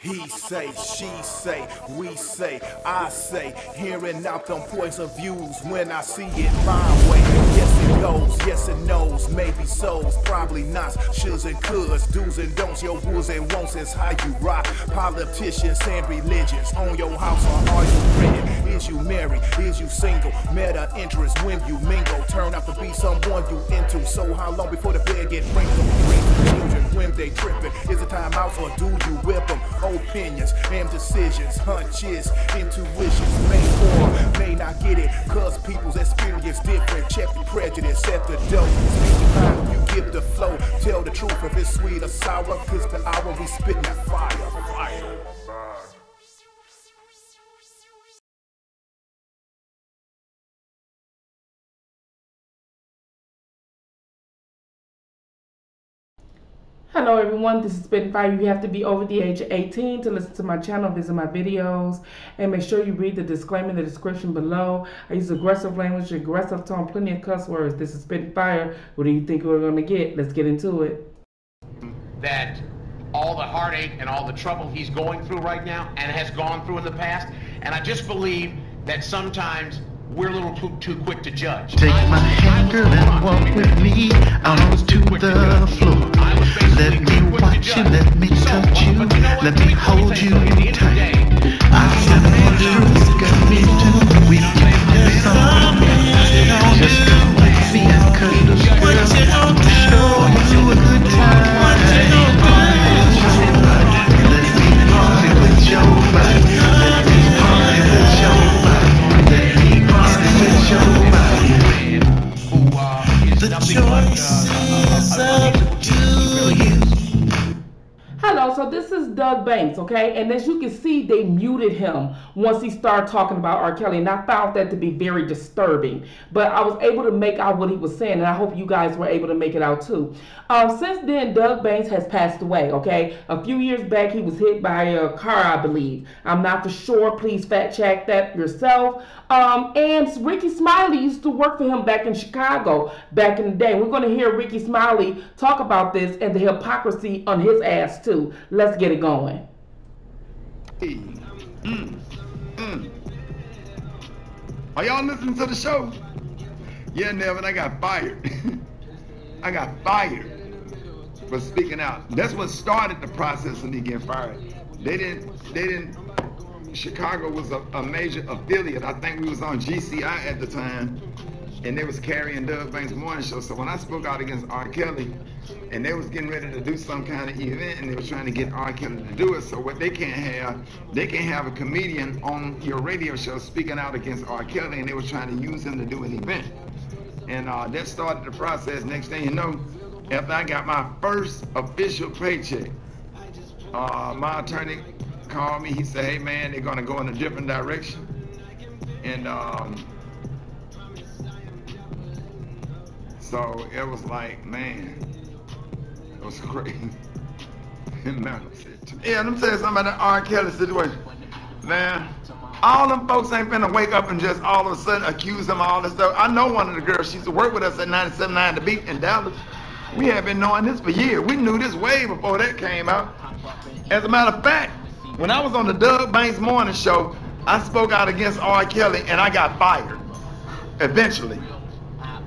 He say, she say, we say, I say, hearing out them points of views when I see it my way. Yes, it goes, yes, it knows, maybe so's, probably not. Shoulds and coulds, do's and don'ts, your rules and won'ts is how you rock. Politicians and religions on your house, or are you renting? Is you married? Is you single? Meta interest when you mingle. Turn out to be someone you into. So how long before the bed get wrinkled? When they tripping. Is it time out or do you whip them? Opinions and decisions, hunches, intuitions, may or may not get it. Cause people's experience different. Check the prejudice at the your you give the flow. Tell the truth if it's sweet or sour. Cause the hour we spitting that fire. Fire. Hello everyone, this is Ben Spitfire. You have to be over the age of 18 to listen to my channel, visit my videos, and make sure you read the disclaimer in the description below. I use aggressive language, aggressive tone, plenty of cuss words. This is Spitfire. What do you think we're going to get? Let's get into it. That all the heartache and all the trouble he's going through right now and has gone through in the past, and I just believe that sometimes we're a little too, too quick to judge. Take my hand, girl, and walk with me out to the floor. Let me watch you, let me touch you, let me hold you tight. I said, you got me too. We can something. Just come with me, cause the girl, show you a good time. Okay? And as you can see, they muted him once he started talking about R. Kelly, and I found that to be very disturbing. But I was able to make out what he was saying, and I hope you guys were able to make it out too. Um, since then, Doug Banks has passed away, okay? A few years back, he was hit by a car, I believe. I'm not for sure. Please fact check that yourself. Um, and Rickey Smiley used to work for him back in Chicago back in the day. We're going to hear Rickey Smiley talk about this and the hypocrisy on his ass too. Let's get it going. Mm, mm. Are y'all listening to the show? Yeah, Nevin, I got fired. I got fired for speaking out. That's what started the process of me getting fired. They didn't, they didn't, Chicago was a, a major affiliate. I think we was on GCI at the time, and they was carrying Doug Banks' morning show. So when I spoke out against R. Kelly, and they was getting ready to do some kind of event, and they was trying to get R. Kelly to do it. So what they can't have, they can't have a comedian on your radio show speaking out against R. Kelly, and they was trying to use him to do an event. And uh, that started the process. Next thing you know, after I got my first official paycheck, uh, my attorney called me. He said, "Hey man, they're gonna go in a different direction." And um, so it was like, man, it was crazy. "Yeah, let me tell you something about the R. Kelly situation, man." All them folks ain't finna wake up and just all of a sudden accuse him of all this stuff. I know one of the girls, she used to work with us at 97.9 The Beat in Dallas. We have been knowing this for years. We knew this way before that came out. As a matter of fact, when I was on the Doug Banks Morning Show, I spoke out against R. Kelly and I got fired. Eventually.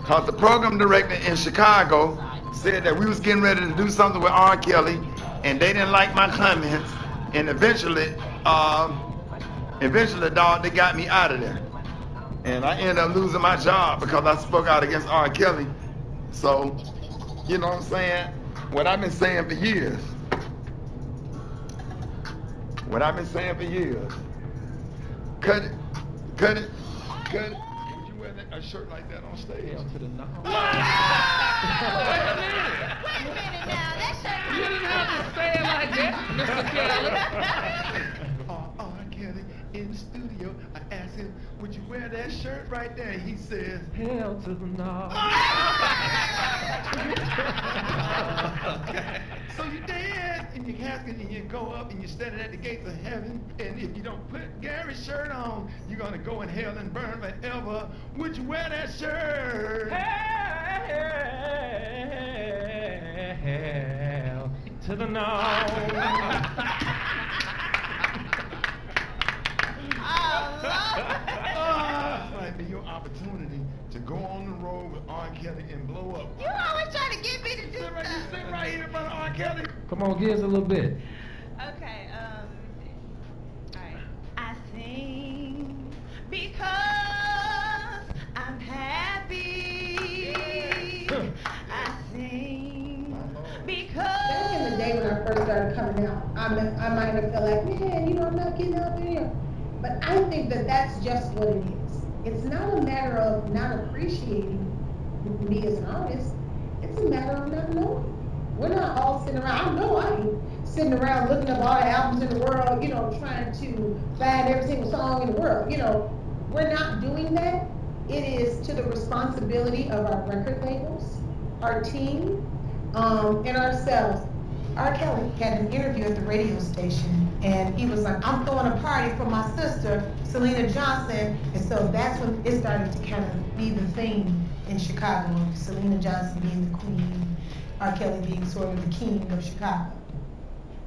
Because the program director in Chicago said that we was getting ready to do something with R. Kelly and they didn't like my comments. And eventually, um, eventually, dog, they got me out of there. And I ended up losing my job because I spoke out against R. Kelly. So, you know what I'm saying? What I've been saying for years. What I've been saying for years. Cut it. Cut it. Cut it. Would you wear that, a shirt like that on stage? Hell to the no. You didn't have to say it like that, Mr. Kelly. R. R. Kelly in the studio. I asked him, would you wear that shirt right there? He says, Hell to the no. So you dead and your casket and you go up and you're standing at the gates of heaven. And if you don't put Gary's shirt on, you're going to go in hell and burn forever. Would you wear that shirt? Hell to the no. Ah, opportunity to go on the road with R. Kelly and blow up. You always try to get me to do right, stuff. Sit right here in front of R. Kelly. Come on, give us a little bit. Okay, um, all right. I sing because I'm happy. Yeah. I sing because. Back in the day when I first started coming out, I I might have felt like, man, you know, I'm not getting out there. But I think that that's just what it is it's not a matter of not appreciating me as an artist. It's a matter of not knowing. We're not all sitting around. I know I ain't sitting around looking up all the albums in the world, you know, trying to find every single song in the world. You know, we're not doing that. It is to the responsibility of our record labels, our team, um, and ourselves. R. Kelly had an interview at the radio station, and he was like, I'm throwing a party for my sister, Syleena Johnson. And so that's when it started to kind of be the theme in Chicago, Syleena Johnson being the queen, R. Kelly being sort of the king of Chicago.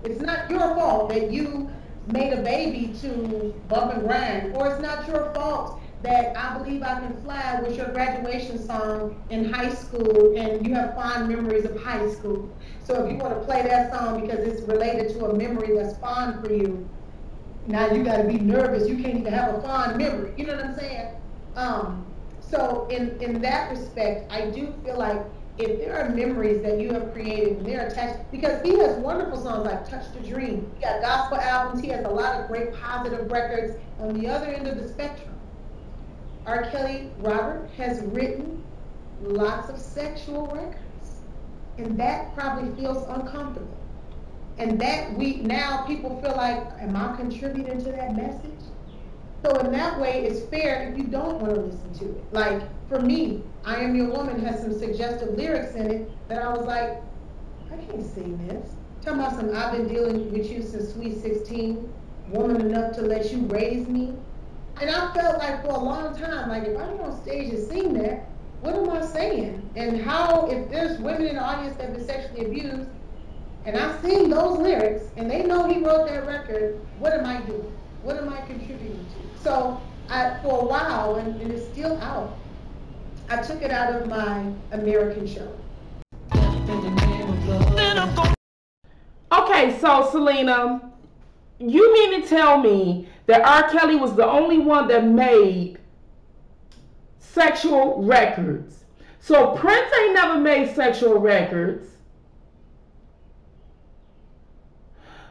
It's not your fault that you made a baby to bump and grind, or it's not your fault that I Believe I Can Fly was your graduation song in high school and you have fond memories of high school. So if you want to play that song because it's related to a memory that's fond for you, now you got to be nervous. You can't even have a fond memory. You know what I'm saying? Um, so in, in that respect, I do feel like if there are memories that you have created and they're attached, because he has wonderful songs like Touch the Dream. He got gospel albums. He has a lot of great positive records. On the other end of the spectrum, R. Kelly Robert has written lots of sexual records, and that probably feels uncomfortable. And that we now people feel like, am I contributing to that message? So in that way, it's fair if you don't want to listen to it. Like for me, I Am Your Woman has some suggestive lyrics in it that I was like, I can't sing this. Talking about some, I've been dealing with you since sweet 16, woman enough to let you raise me. And I felt like for a long time, like if I get on stage and sing that, what am I saying? And how, if there's women in the audience that have been sexually abused, and I've seen those lyrics, and they know he wrote that record, what am I doing? What am I contributing to? So I, for a while, and, and it's still out, I took it out of my American show. Okay, so Syleena, you mean to tell me that R. Kelly was the only one that made sexual records? So Prince ain't never made sexual records.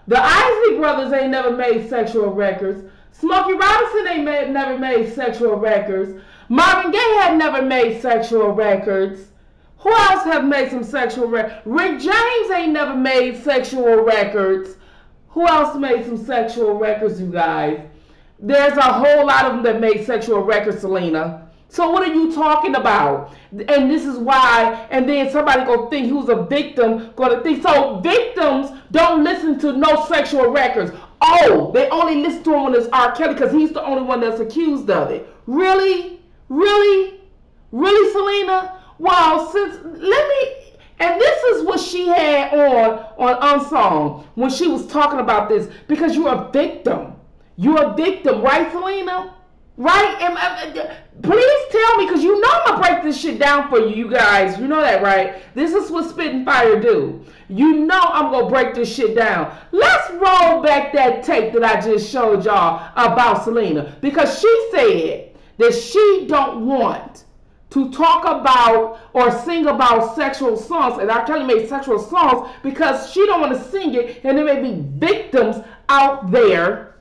The Isley Brothers ain't never made sexual records. Smokey Robinson ain't made, never made sexual records. Marvin Gaye had never made sexual records. Who else have made some sexual records? Rick James ain't never made sexual records. Who else made some sexual records, you guys? There's a whole lot of them that made sexual records, Syleena. So what are you talking about? And this is why, and then somebody gonna think who's a victim, gonna think so victims don't listen to no sexual records. Oh, they only listen to him when it's R. Kelly because he's the only one that's accused of it. Really? Really? Really, Syleena? Well, since let me and this is what she had on on Unsung when she was talking about this because you're a victim. You're a victim, right, Syleena? Right? And, uh, uh, please tell me, because you know I'm gonna break this shit down for you, you guys. You know that, right? This is what Spittin Fire do. You know I'm gonna break this shit down. Let's roll back that tape that I just showed y'all about Syleena, because she said that she don't want to talk about or sing about sexual songs, and R. Kelly made sexual songs because she don't want to sing it, and there may be victims out there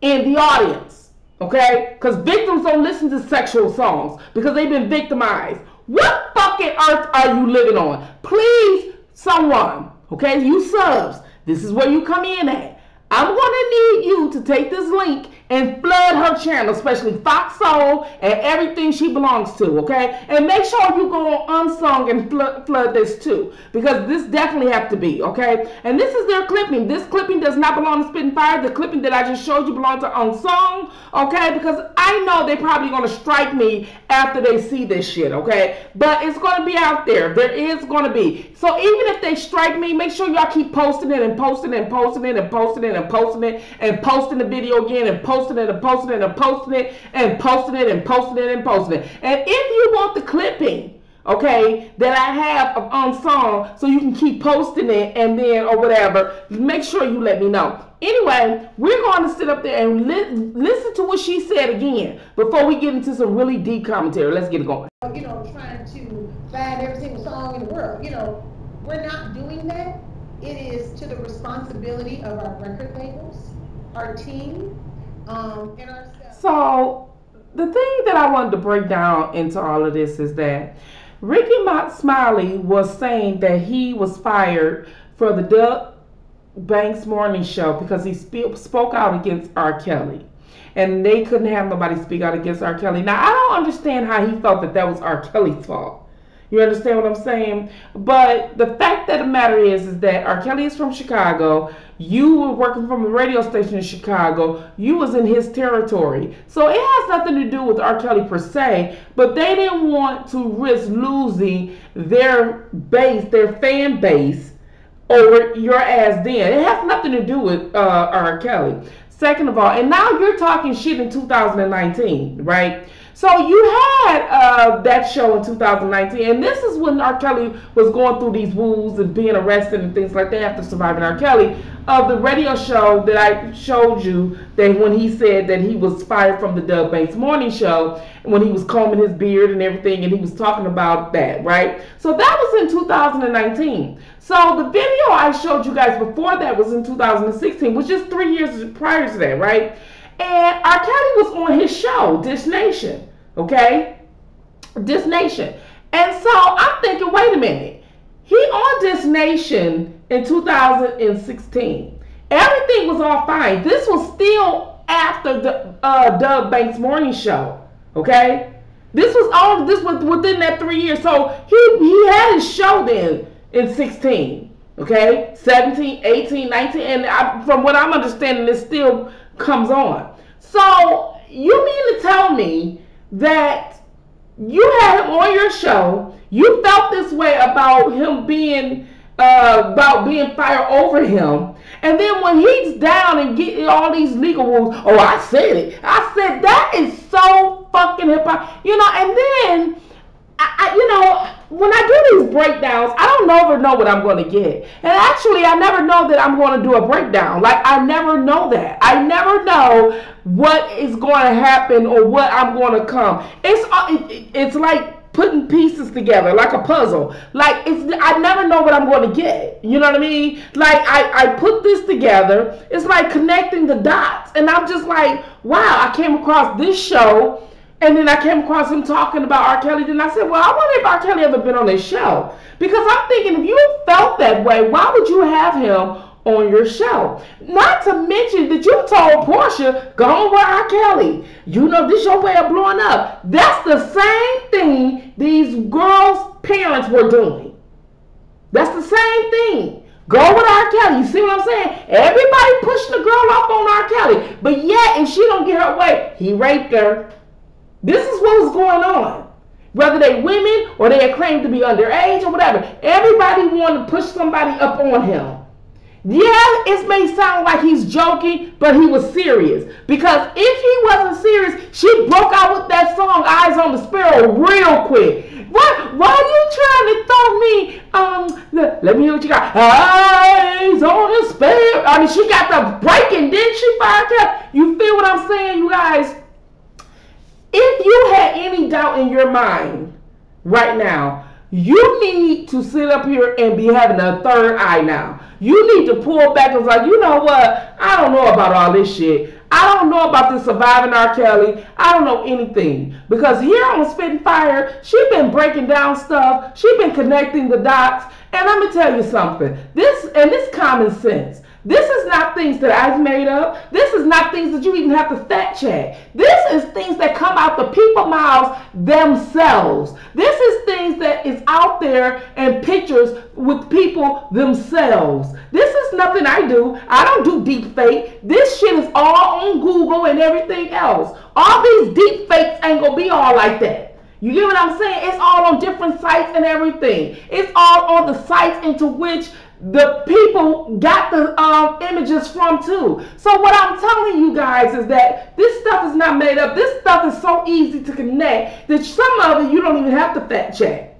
in the audience, okay? Because victims don't listen to sexual songs because they've been victimized. What fucking earth are you living on? Please, someone, okay? You subs, this is where you come in at. I'm going to need you to take this link and flood her channel, especially Fox Soul and everything she belongs to, okay? And make sure you go on Unsung and flood, flood this too, because this definitely have to be, okay? And this is their clipping. This clipping does not belong to Spittin Fire. The clipping that I just showed you belongs to Unsung, okay? Because I know they're probably going to strike me after they see this shit, okay? But it's going to be out there. There is going to be. So even if they strike me, make sure y'all keep posting it and posting it and posting it and posting it and posting it and posting the video again and posting it and posting it and posting it and posting it and posting it and posting it. And if you want the clipping, okay, that I have of unsung so you can keep posting it and then or whatever. Make sure you let me know. Anyway, we're going to sit up there and li- listen to what she said again before we get into some really deep commentary. Let's get it going. You know, trying to find every single song in the world. You know, we're not doing that. It is to the responsibility of our record labels, our team, um, ourselves. So, the thing that I wanted to break down into all of this is that Rickey Mott Smiley was saying that he was fired for the Doug Banks Morning Show because he sp- spoke out against R. Kelly. And they couldn't have nobody speak out against R. Kelly. Now, I don't understand how he felt that that was R. Kelly's fault. You understand what I'm saying? But the fact that the matter is, is that R. Kelly is from Chicago. You were working from a radio station in Chicago. You was in his territory. So it has nothing to do with R. Kelly per se, but they didn't want to risk losing their base, their fan base, over your ass then. It has nothing to do with uh, R. Kelly. Second of all, and now you're talking shit in 2019, right? So you had uh, that show in 2019, and this is when R. Kelly was going through these woos and being arrested and things like that after surviving R. Kelly. Of the radio show that I showed you, that when he said that he was fired from the Doug Banks Morning Show, and when he was combing his beard and everything, and he was talking about that, right? So that was in 2019. So the video I showed you guys before that was in 2016, which is three years prior to that, right? And R. Kelly was on his show, Dish Nation, okay? Dish Nation. And so I'm thinking, wait a minute. He on Dish Nation in 2016. Everything was all fine. This was still after the uh, Doug Banks Morning Show, okay? This was all this was within that three years. So he he had his show then in 16, okay? 17, 18, 19, and I, from what I'm understanding, this still comes on. So you mean to tell me that you had him on your show, you felt this way about him being uh, about being fired over him, and then when he's down and getting all these legal rules, oh, I said it. I said that is so fucking hip hop, you know. And then, I, I, you know, when I do these breakdowns, I don't ever know what I'm going to get. And actually, I never know that I'm going to do a breakdown. Like I never know that. I never know what is going to happen or what I'm going to come. It's uh, it's like putting pieces together like a puzzle. Like it's I never know what I'm going to get. You know what I mean? Like I I put this together. It's like connecting the dots, and I'm just like, wow, I came across this show. And then I came across him talking about R. Kelly. Then I said, well, I wonder if R. Kelly ever been on this show. Because I'm thinking, if you felt that way, why would you have him on your show. Not to mention that you told Porsha, go on with R. Kelly. You know, this your way of blowing up. That's the same thing these girls' parents were doing. That's the same thing. Go with R. Kelly. You see what I'm saying? Everybody pushed the girl off on R. Kelly. But yet, if she don't get her way, he raped her. This is what was going on. Whether they women or they claim to be underage or whatever. Everybody wanted to push somebody up on him. Yeah, it may sound like he's joking, but he was serious. Because if he wasn't serious, she broke out with that song "Eyes on the Sparrow" real quick. What? Why are you trying to throw me? Um, let, me hear what you got. Eyes on the Sparrow. I mean, she got the breaking, didn't she? Up? You feel what I'm saying, you guys? If you had any doubt in your mind right now, you need to sit up here and be having a third eye now. You need to pull back and like, you know what? I don't know about all this shit. I don't know about this surviving R. Kelly. I don't know anything. Because here on Spitting Fire, she been breaking down stuff. she been connecting the dots. And let me tell you something. This and this common sense. This is not things that I've made up. This is not things that you even have to fact check. This is things that come out the people mouths themselves. This is things that is out there and pictures with people themselves. This is nothing I do. I don't do deep fake. This shit is all on Google and everything else. All these deep fakes ain't gonna be all like that. You get what I'm saying? It's all on different sites and everything. It's all on the sites into which the people got the um, images from too. So what I'm telling you guys is that this stuff is not made up. This stuff is so easy to connect that some of it you don't even have to fact check.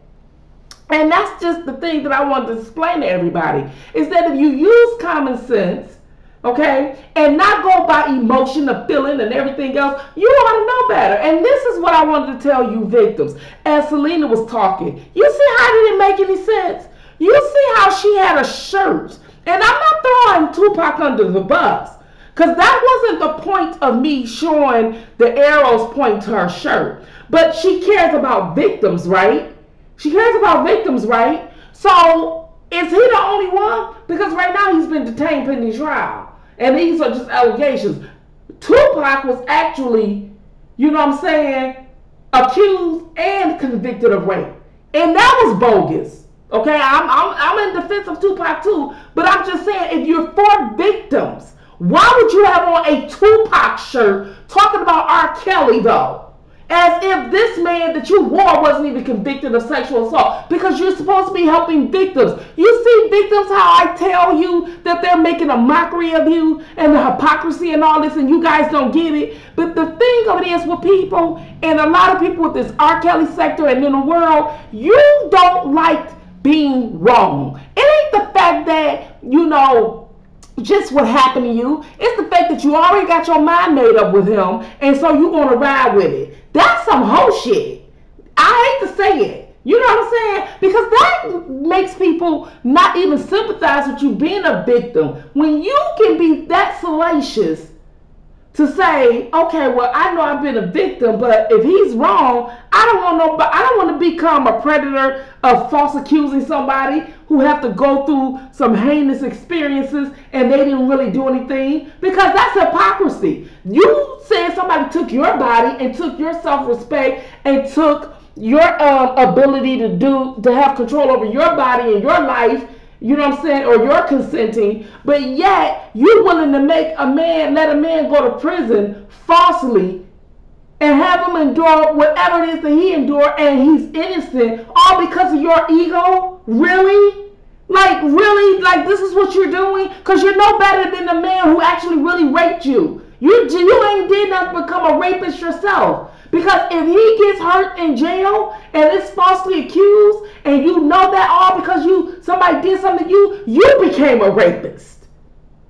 And that's just the thing that I wanted to explain to everybody is that if you use common sense, okay, and not go by emotion the feeling and everything else, you ought to know better. And this is what I wanted to tell you, victims. As Syleena was talking, you see how it didn't make any sense? You see how she had a shirt. And I'm not throwing Tupac under the bus. Because that wasn't the point of me showing the arrows point to her shirt. But she cares about victims, right? She cares about victims, right? So is he the only one? Because right now he's been detained pending trial. And these are just allegations. Tupac was actually, you know what I'm saying, accused and convicted of rape. And that was bogus. Okay, I'm, I'm, I'm in defense of Tupac too. But I'm just saying, if you're for victims, why would you have on a Tupac shirt talking about R. Kelly though? As if this man that you wore wasn't even convicted of sexual assault because you're supposed to be helping victims. You see victims how I tell you that they're making a mockery of you and the hypocrisy and all this and you guys don't get it. But the thing of it is with people and a lot of people with this R. Kelly sector and in the world, you don't like being wrong. It ain't the fact that, you know, just what happened to you. It's the fact that you already got your mind made up with him, and so you want to ride with it. That's some whole shit. I hate to say it. You know what I'm saying? Because that makes people not even sympathize with you being a victim. When you can be that salacious to say, okay, well, I know I've been a victim, but if he's wrong, I don't want no, I don't want to become a predator of false accusing somebody who have to go through some heinous experiences and they didn't really do anything because that's hypocrisy. You said somebody took your body and took your self-respect and took your um, ability to do to have control over your body and your life you know what I'm saying, or you're consenting, but yet you're willing to make a man, let a man go to prison falsely and have him endure whatever it is that he endured and he's innocent all because of your ego? Really? Like, really? Like, this is what you're doing? Because you're no better than the man who actually really raped you. You, you ain't did not become a rapist yourself. Because if he gets hurt in jail and is falsely accused, and you know that all because you somebody did something to you, you became a rapist.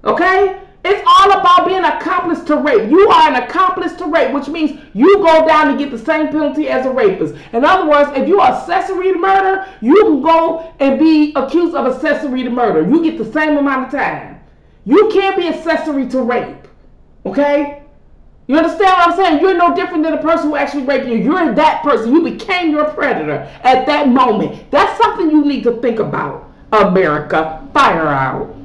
Okay? It's all about being accomplice to rape. You are an accomplice to rape, which means you go down and get the same penalty as a rapist. In other words, if you're accessory to murder, you can go and be accused of accessory to murder. You get the same amount of time. You can't be accessory to rape. Okay? You understand what I'm saying? You're no different than the person who actually raped you. You're that person. You became your predator at that moment. That's something you need to think about, America. Fire out.